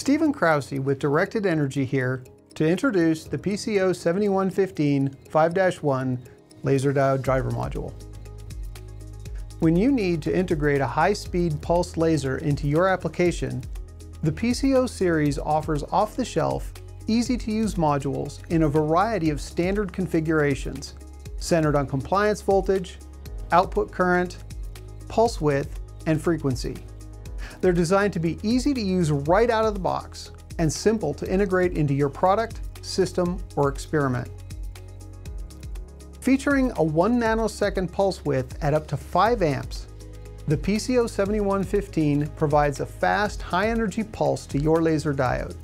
Stephen Krausse with Directed Energy here to introduce the PCO 7115 5-1 laser diode driver module. When you need to integrate a high-speed pulse laser into your application, the PCO series offers off-the-shelf, easy-to-use modules in a variety of standard configurations centered on compliance voltage, output current, pulse width, and frequency. They're designed to be easy to use right out of the box and simple to integrate into your product, system, or experiment. Featuring a 1 nanosecond pulse width at up to 5 amps, the PCO 7115 provides a fast, high-energy pulse to your laser diode.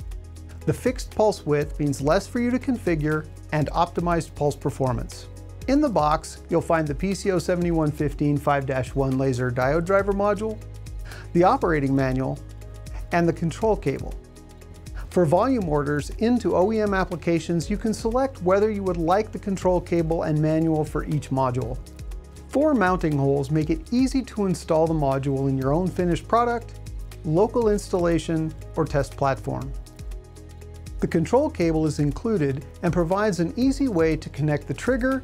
The fixed pulse width means less for you to configure and optimized pulse performance. In the box, you'll find the PCO 7115 5-1 laser diode driver module, the operating manual, and the control cable. For volume orders into OEM applications, you can select whether you would like the control cable and manual for each module. Four mounting holes make it easy to install the module in your own finished product, local installation, or test platform. The control cable is included and provides an easy way to connect the trigger,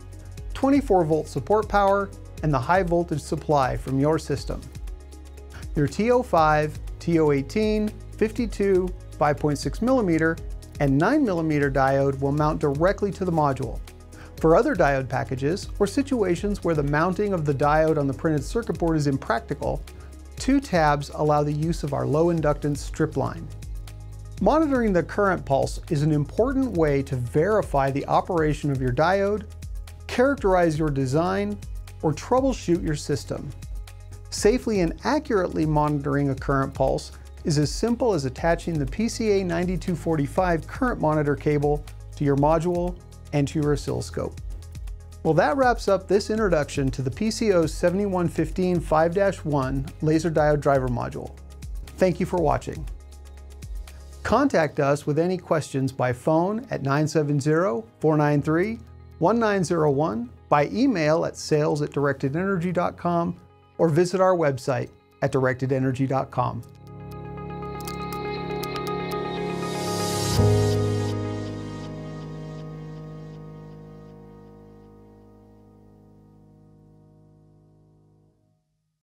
24 volt support power, and the high voltage supply from your system. Your TO5, TO18, 52, 5.6 millimeter, and 9 millimeter diode will mount directly to the module. For other diode packages, or situations where the mounting of the diode on the printed circuit board is impractical, two tabs allow the use of our low inductance strip line. Monitoring the current pulse is an important way to verify the operation of your diode, characterize your design, or troubleshoot your system. Safely and accurately monitoring a current pulse is as simple as attaching the PCA 9245 current monitor cable to your module and to your oscilloscope. Well, that wraps up this introduction to the PCO 7115 5-1 laser diode driver module. Thank you for watching. Contact us with any questions by phone at 970-493-1901, by email at sales at directedenergy.com, or visit our website at directedenergy.com.